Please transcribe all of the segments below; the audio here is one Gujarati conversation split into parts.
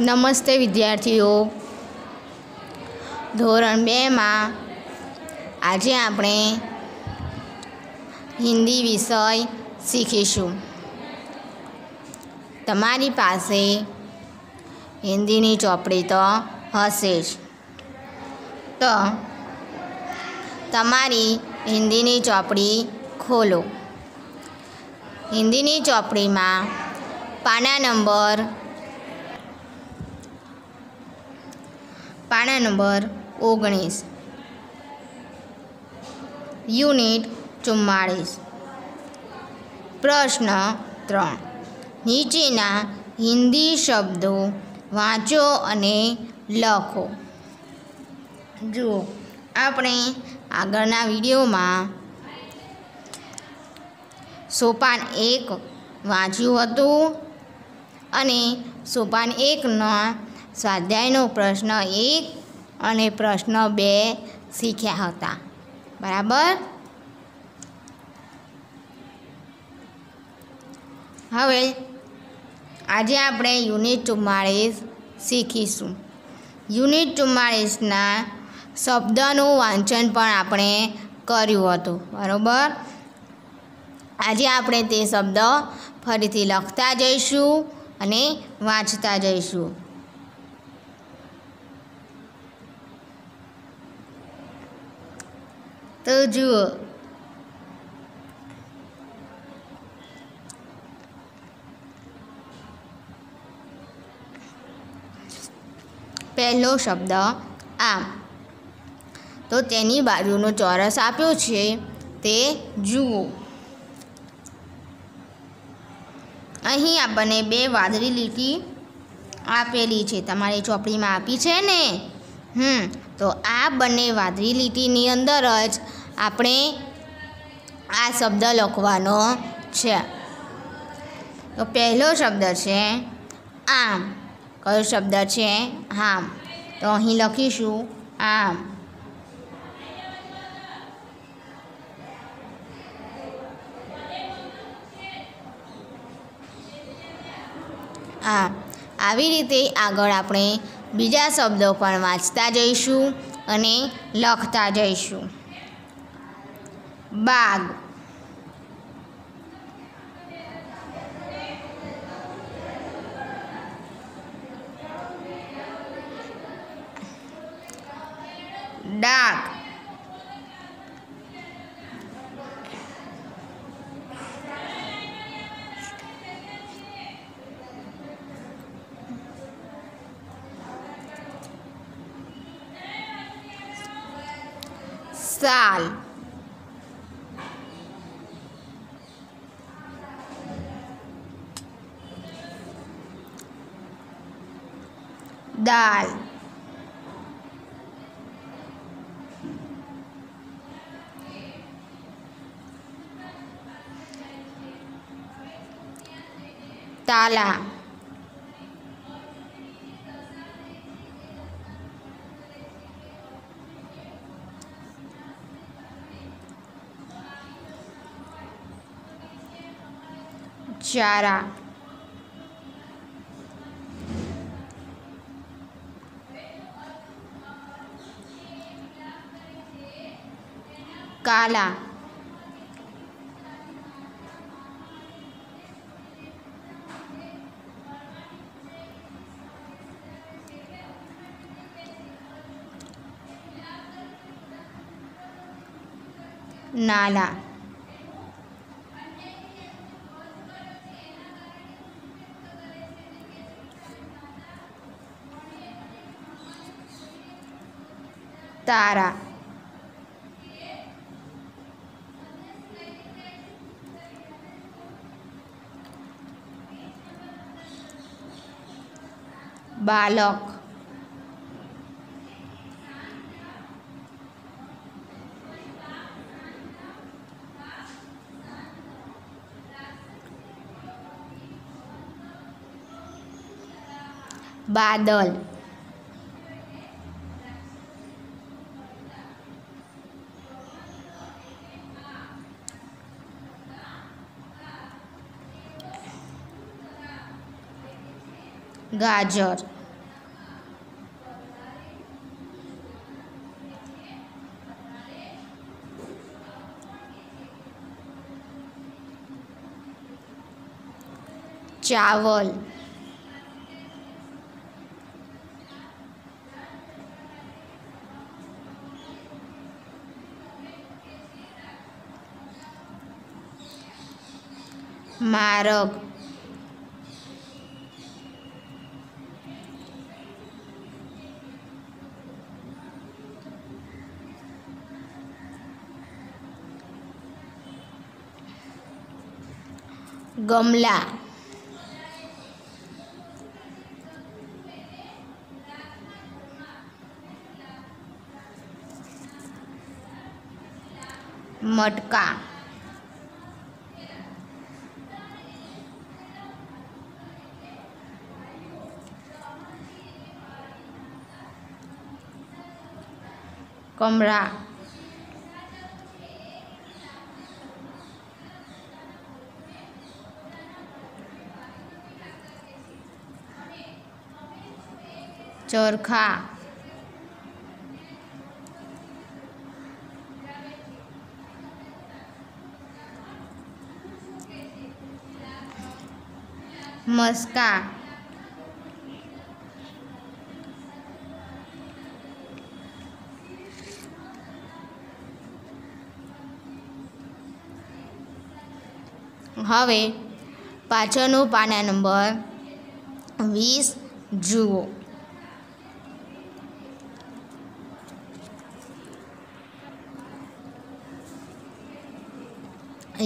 નમસ્તે વિદ્યાર્થીઓ. ધોરણ બેમાં આજે આપણે હિન્દી વિષય શીખીશું. તમારી પાસે હિન્દીની ચોપડી તો હશે જ. તો તમારી હિન્દીની ચોપડી ખોલો. હિન્દીની ચોપડીમાં પાના નંબર પાના નંબર ઓગણીસ. યુનિટ ચુમ્માળીસ. પ્રશ્ન ત્રણ. નીચેના હિન્દી શબ્દો વાંચો અને લખો. જુઓ, આપણે આગળના વિડીયોમાં સોપાન એક વાંચ્યું હતું અને સોપાન એકનો સ્વાધ્યાયનો પ્રશ્ન એક અને પ્રશ્ન બે શીખ્યા હતા. બરાબર? હવે આજે આપણે યુનિટ ચુમ્માળીસ શીખીશું. યુનિટ ચુમ્માળીસના શબ્દનું વાંચન પણ આપણે કર્યું હતું. બરાબર? આજે આપણે તે શબ્દ ફરીથી લખતા જઈશું અને વાંચતા જઈશું. તો જુઓ પહેલો શબ્દ આમ. તો તેની બાજુનો ચોરસ આપ્યો છે. તે જુઓ. અહીં આપણને બે વાદળી લીટી આપેલી છે. તમારી ચોપડીમાં આપી છે ને? હમ. તો આ બંને વાદળી લીટીની અંદર જ આપણે આ શબ્દ લખવાનો છે. તો પહેલો શબ્દ છે આમ. કયો શબ્દ છે? આમ. તો અહીં લખીશું આમ. આ આવી રીતે આગળ આપણે બીજા શબ્દો પણ વાંચતા જઈશું અને લખતા જઈશું. બાગ. ડાક સાલ. દાલ તાલા ચારા કાલા નાલા તારા બાલક. બાદલ. ગાજર. ચાવલ મારગ ગમલા મટકા. કમળા. ચરખા. મસ્કા હવે પાછળનું પાના નંબર વીસ જુઓ.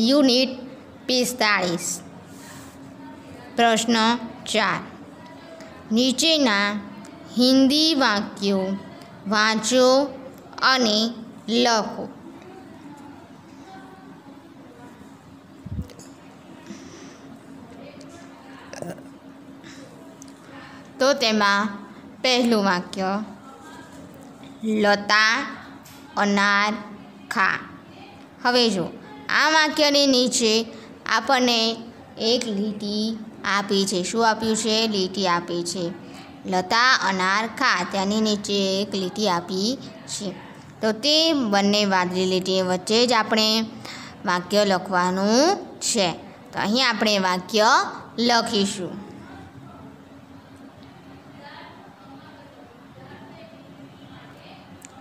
યુનિટ પિસ્તાળીસ. પ્રશ્ન ચાર. નીચેના હિન્દી વાક્યો વાંચો અને લખો. તો તેમાં પહેલું વાક્ય, લતા અનાર ખા. હવે જો, આ વાક્યની નીચે આપણને એક લીટી આપી છે. શું આપ્યું છે? લીટી આપી છે. લતા અનાર ખા તેની નીચે એક લીટી આપી છે. તો તે બંને વાદળી લીટી વચ્ચે જ આપણે વાક્ય લખવાનું છે. તો અહીં આપણે વાક્ય લખીશું.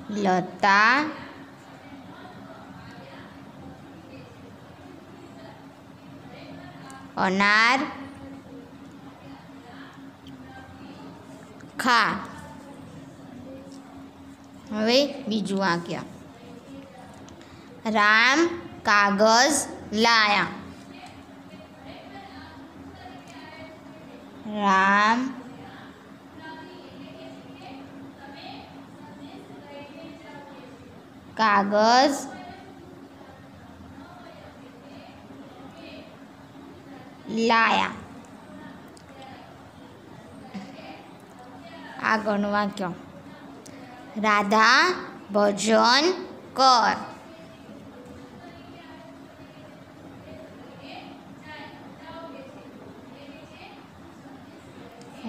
લતા અનાર ખા? હવે બીજું વાક્ય. રામ કાગઝ લાયા. રામ કાગઝ લાયા. આગળનું વાક્ય. રાધા ભજન કર.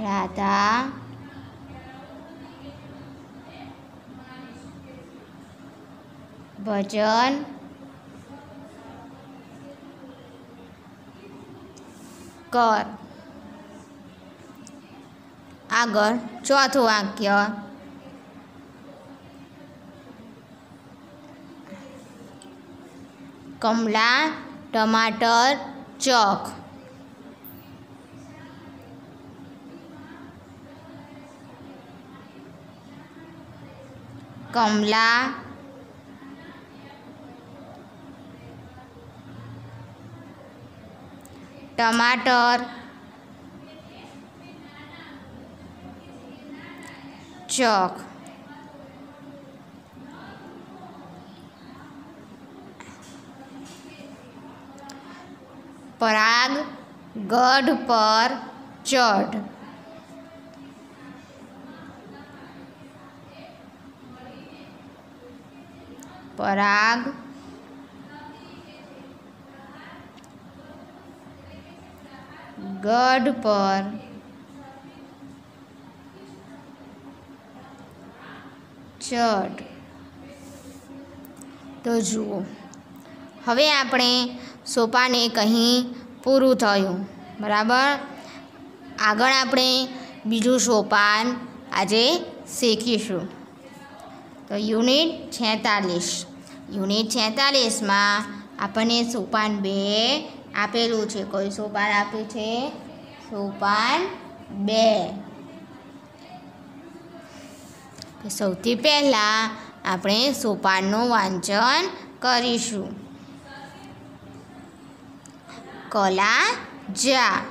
રાધા ભજન કર. આગળ ચોથું વાક્ય કમલા ટમાટર ચોક કમલા ટમાટર ચોક પરાગ ગઢ પર ચઢ પરાગ ગઢ પર ચઢ તો જુઓ, હવે આપણે સોપાને કહી પૂરું થયું, બરાબર? આગળ આપણે બીજું સોપાન આજે શીખીશું. તો યુનિટ છેતાલીસ. યુનિટ છેતાલીસમાં આપણને સોપાન બે આપેલું છે. કોઈ સોપાન આપ્યું છે? સોપાન બે. સૌથી પહેલાં આપણે સોપાનનું વાંચન કરીશું. કલા જા.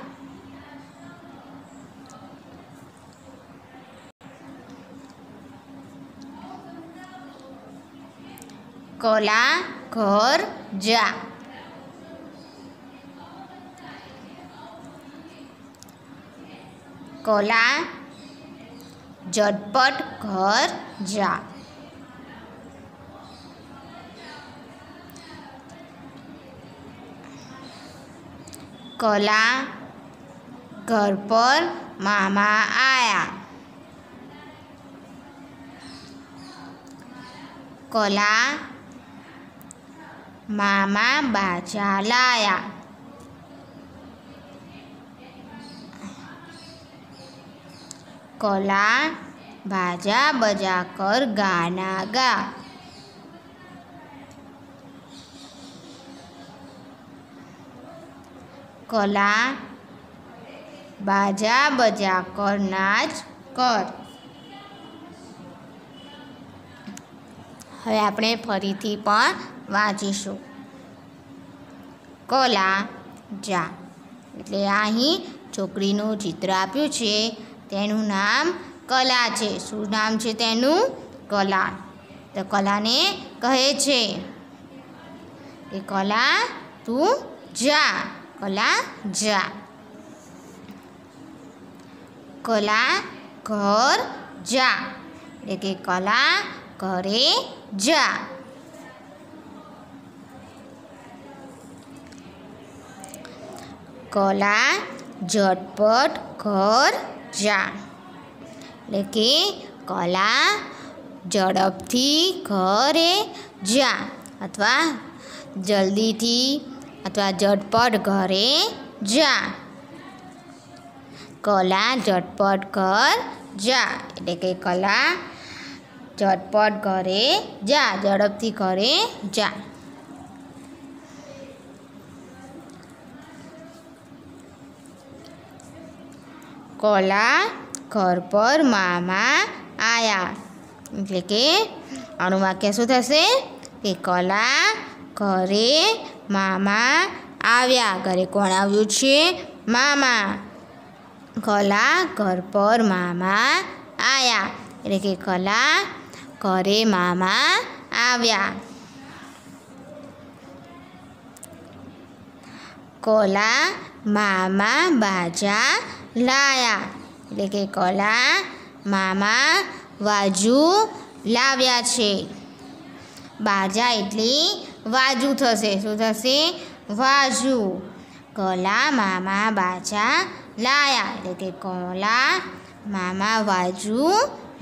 કલા ઘર જા. કલા ઝટપટ ઘર જા. કલા ઘર પર મામા આયા. કલા મામા બાજા લાયા. કલા બાજા બજા કર ગાના ગા કલા બાજા બજા કર નાચ કર હવે આપણે ફરીથી પણ વાંચીશું. કલા, જા. એટલે અહીં છોકરીનું ચિત્ર આપ્યું છે. તેનું નામ કલા છે. શું નામ છે તેનું? કલા. તો કલાને કહે છે કે, કલા તું જા. કલા જા. કલા ઘર જા. એટલે કે, કલા ઘરે જા. કલા ઝટપટ ઘર જા એટલે કે કલા ઝડપથી ઘરે જા અથવા જલ્દીથી અથવા ઝટપટ ઘરે જા કલા ઝટપટ ઘર જા એટલે કે કલા ઝટપટ ઘરે જા ઝડપથી ઘરે જા કલા ઘર પર મામા આયા. એટલે કે આનું વાક્ય શું થશે? કે કલા ઘરે મામા આવ્યા. ઘરે કોણ આવ્યું છે? મામા. કલા ઘર પર મામા આયા. એટલે કે કલા ઘરે મામા આવ્યા. કલા મામા બાજા લાયા. એટલે કે કલા, મામા, વાજુ લાવ્યા છે. બાજા એટલી વાજુ થશે. શું થશે? વાજુ. કલા, મામા, બાજા લાયા. એટલે કે કલા, મામા, વાજુ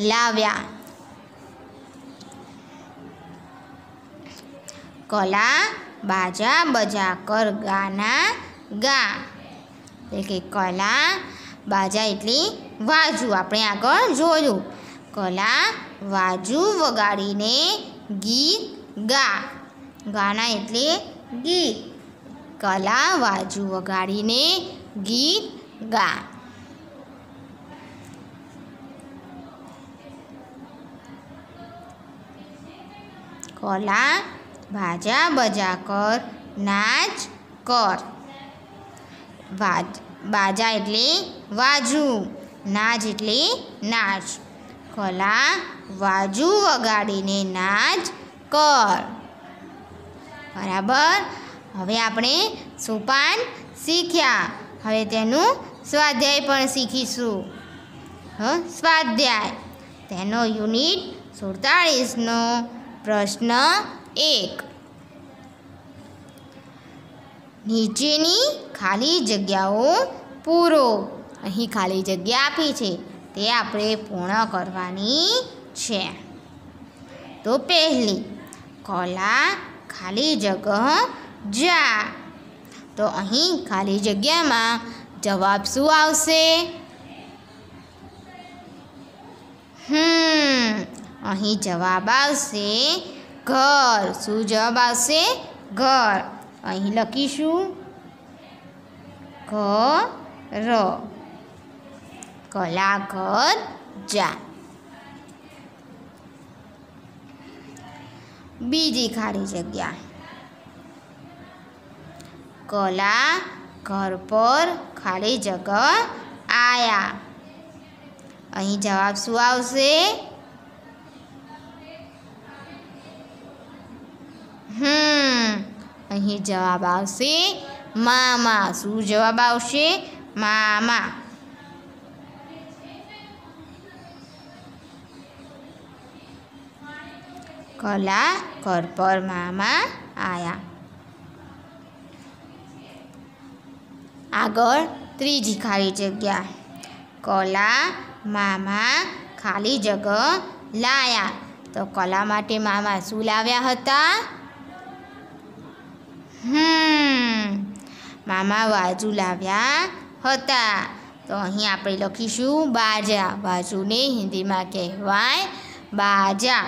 લાવ્યા. કલા, બાજા બજા કર ગાના, ગા. એટલે કે કલા બાજા એટલી વાજુ. આપણે આગળ જોયું. કલા, વાજુ વગાડીને ગીત ગા. ગાના એટલે ગીત. કલા, વાજુ વગાડીને ગીત ગા. કલા, બાજા બજા કર, નાચ કર. વાજ બાજા એટલે વાજુ નાચ એટલે નાચ કલા, વાજુ વગાડીને નાચ કર. બરાબર? હવે આપણે સોપાન શીખ્યા. હવે તેનું સ્વાધ્યાય પણ શીખીશું. હ, સ્વાધ્યાય. તેનો યુનિટ સુડતાળીસનો પ્રશ્ન એક. નીચેની ખાલી જગ્યાઓ પૂરો. અહીં ખાલી જગ્યા આપી છે. તે આપણે પૂર્ણ કરવાની છે. તો પહેલી, કલા ખાલી જગહ જા. તો અહીં ખાલી જગ્યામાં જવાબ શું આવશે? હમ, અહીં જવાબ આવશે ઘર. શું જવાબ આવશે? ઘર. અહીં લખીશું ઘર કલા ઘર જા. બીજી ખાલી જગ્યા. કલા ઘર પર ખાલી જગા આયા. અહીં જવાબ શું આવશે? હમ, અહીં જવાબ આવશે મામા. શું જવાબ આવશે? મામા. કલા ઘર પર મામા આયા. આગળ ત્રીજી ખાલી જગ્યા. કલા મામા ખાલી જગ લાયા. તો કલા માટે મામા શું લાવ્યા હતા? હમ. મામા બાજુ લાવ્યા હતા. તો અહીં આપણે લખીશું, બાજા બાજુને હિન્દીમાં કહેવાય બાજા.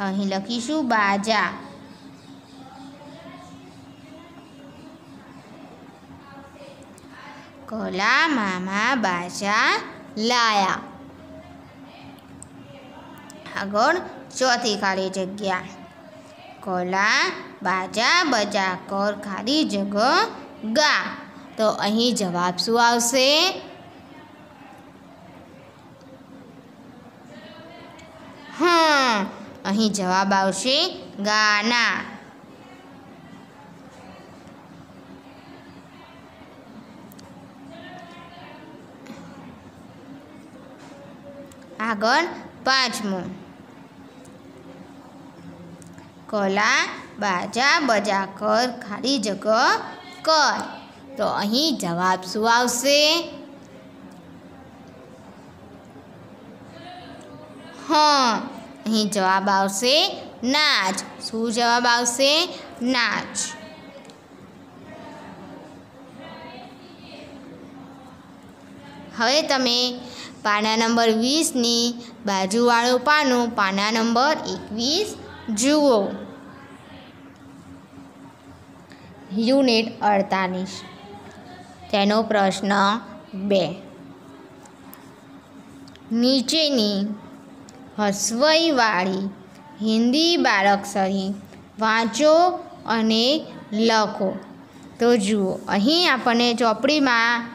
અહીં લખીશું, બાજા. કલા મામા બાજા લાયા. આગળ ચોથી ખાલી જગ્યા. કલા બાજા બજા કર ખાલી જગ ગા. તો અહીં જવાબ શું આવશે? હા અહીં જવાબ આવશે ગાના. આગળ પાંચમું. કલા બાજા બજા કર ખાલી જગ કર. તો અહીં જવાબ શું આવશે? હા. અહીં જવાબ આવશે નાચ શું જવાબ આવશે? નાચ હવે તમે પાના નંબર વીસની બાજુવાળું પાનું પાના નંબર એકવીસ જુઓ. યુનિટ અડતાલીસ. તેનો પ્રશ્ન બે. નીચેની હસવઈવાળી હિન્દી બાળકસરી વાંચો અને લખો. તો જુઓ, અહીં આપણને ચોપડીમાં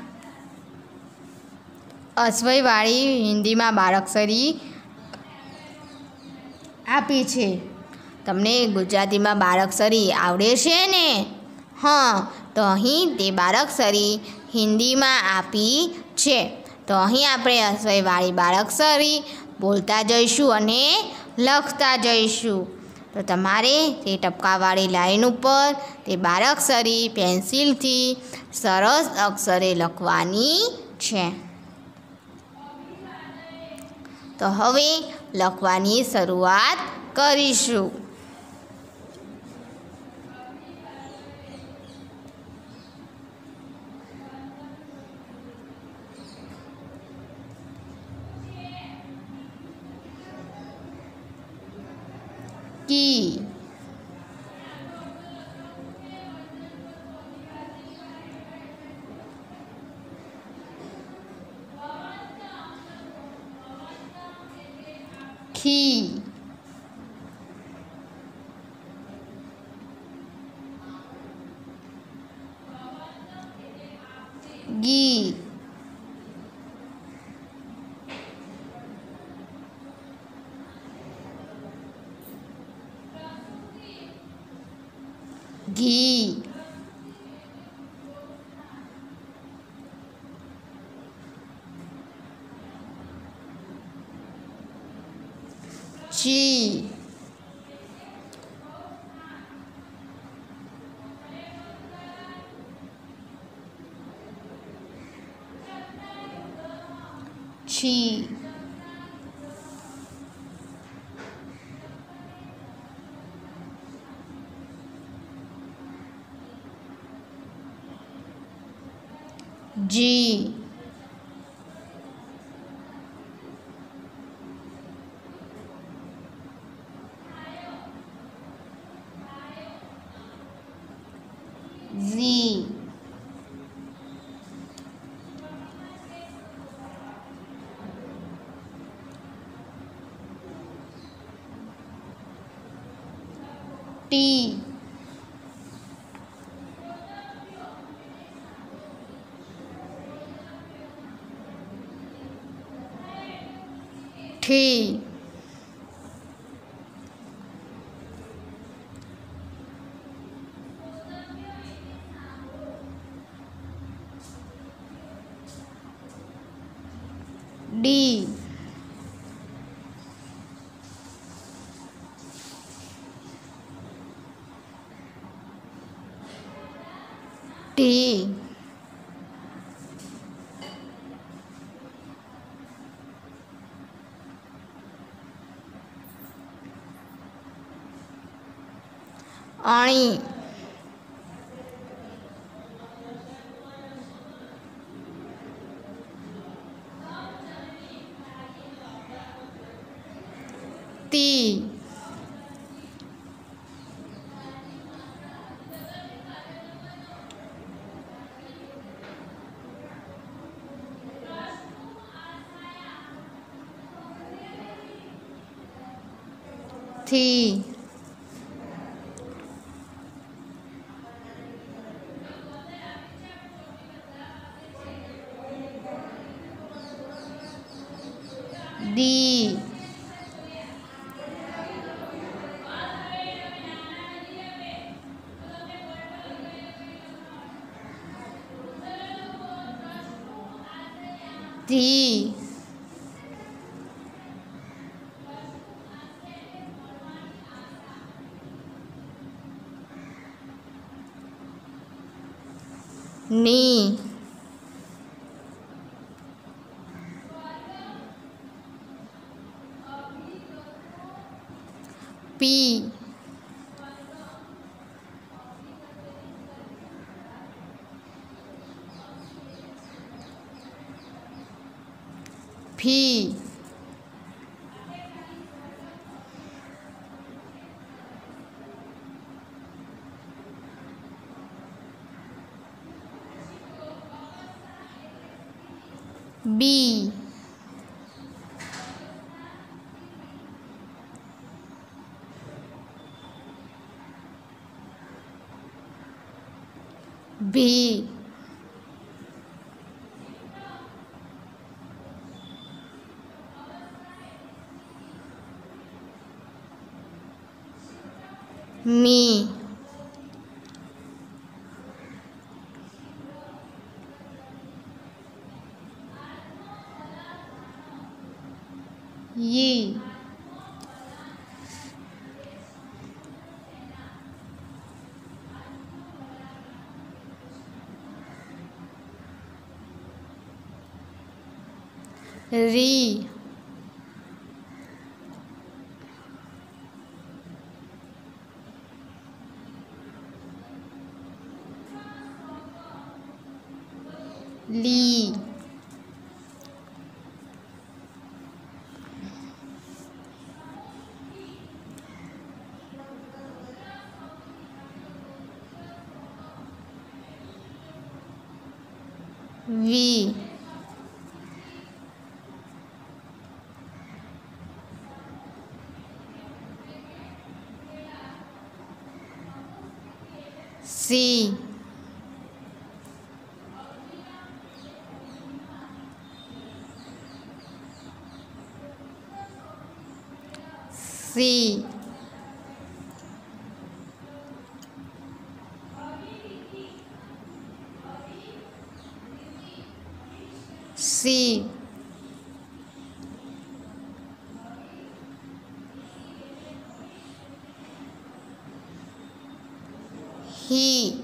અસવયવાળી હિન્દીમાં બાળકસરી આપી છે. તમને ગુજરાતીમાં બાળકસરી આવડે છે ને? હા, તો અહીં તે બાળકસરી હિન્દીમાં આપી છે. તો અહીં આપણે અસવયવાળી બાળકસરી બોલતા જઈશું અને લખતા જઈશું. તો તમારે તે ટપકાવાળી લાઈન ઉપર તે બાળકસરી પેન્સિલથી સરસ અક્ષરે લખવાની છે. તો હવે લખવાની શરૂઆત કરીશું. કી ખી ગી ઘી જી છી જી Z. T. T. 一二 ધી ની. B me રી સી સી સી હી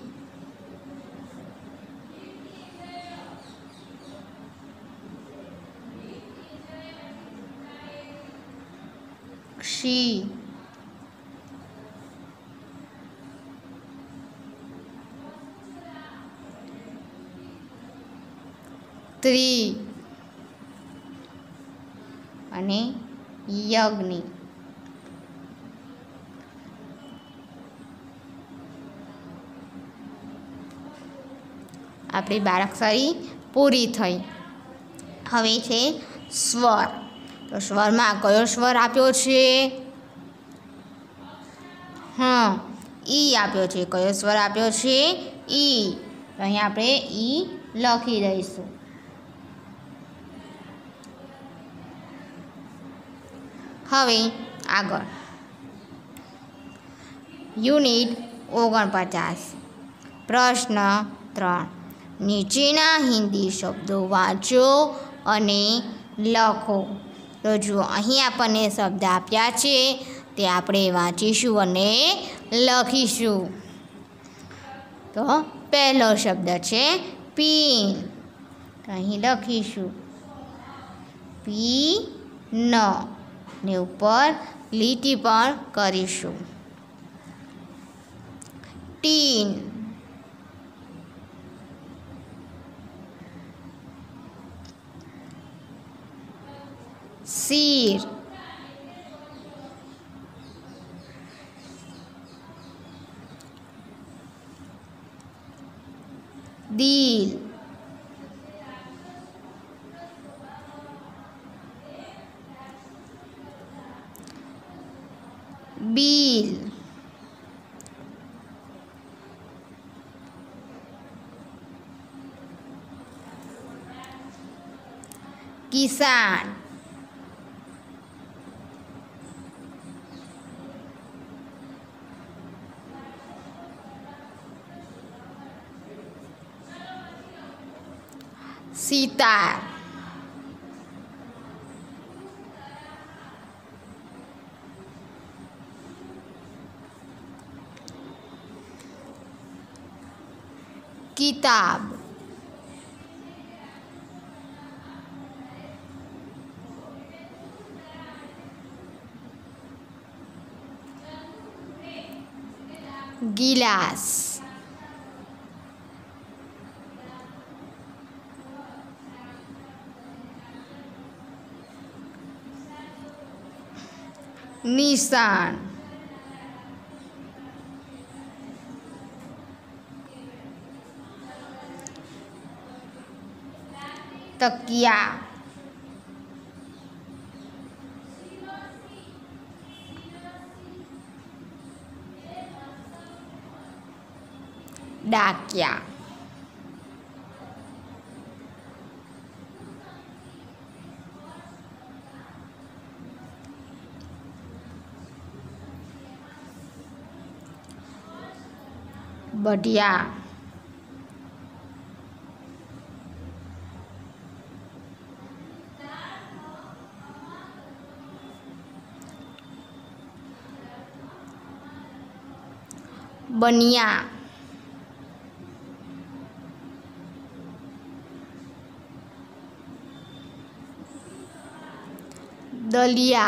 ક્ષી ત્રી. અને યજ્ઞ. આપણી બારાક્ષરી પૂરી થઈ. હવે છે સ્વર. તો સ્વરમાં કયો સ્વર આપ્યો છે? હા, ઈ આપ્યો છે. કયો સ્વર આપ્યો છે? ઈ. અહીં આપણે ઈ લખી દઈશું. હવે આગળ. યુનિટ ઓગણપચાસ. પ્રશ્ન ત્રણ. નીચેના હિન્દી શબ્દો વાંચો અને લખો. તો જુઓ, અહીં આપણને શબ્દ આપ્યા છે, તે આપણે વાંચીશું અને લખીશું. તો પહેલો શબ્દ છે પીન. અહીં લખીશું. પી ન ને ઉપર લીટી પણ કરીશું. ટીન. શીર. દિલ. bil, Kisan. Sitar. Itaba. Guilhas. Nissan. તકિયા ડાકિયા બઢિયા બનિયા. દલિયા.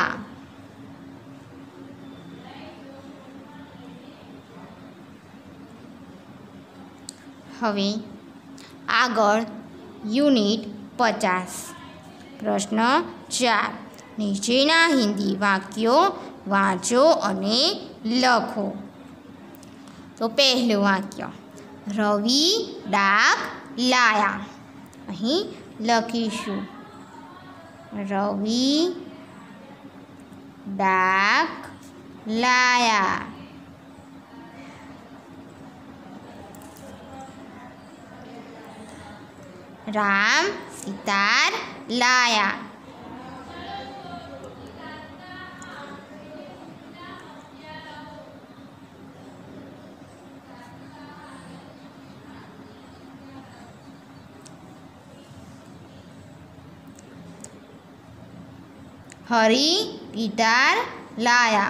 હવે આગળ યુનિટ પચાસ. પ્રશ્ન ચાર. નીચેના હિન્દી વાક્યો વાંચો અને લખો. તો પહેલું વાક્ય. રવિ ડાક લાયા. અહીં લખીશું. રવિ ડાક લાયા. રામ સિતાર લાયા. হরি गिटार লায়া।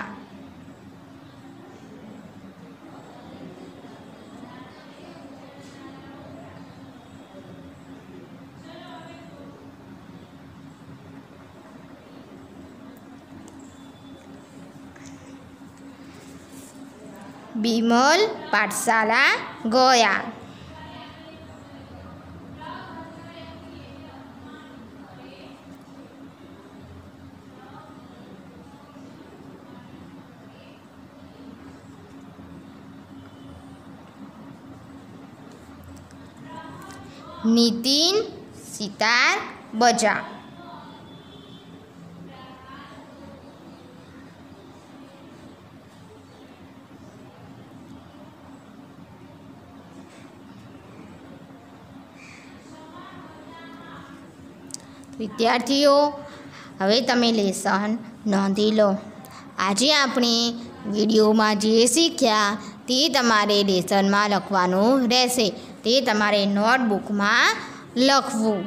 বিমল পাঠশালা গয়া। નીતિન સિતાર બજા. વિદ્યાર્થીઓ, હવે તમે લેસન નોંધી લો. આજે આપણે વિડીયોમાં જે શીખ્યા તે તમારે લેસનમાં લખવાનું રહેશે. તે તમારે નોટબુકમાં લખવું.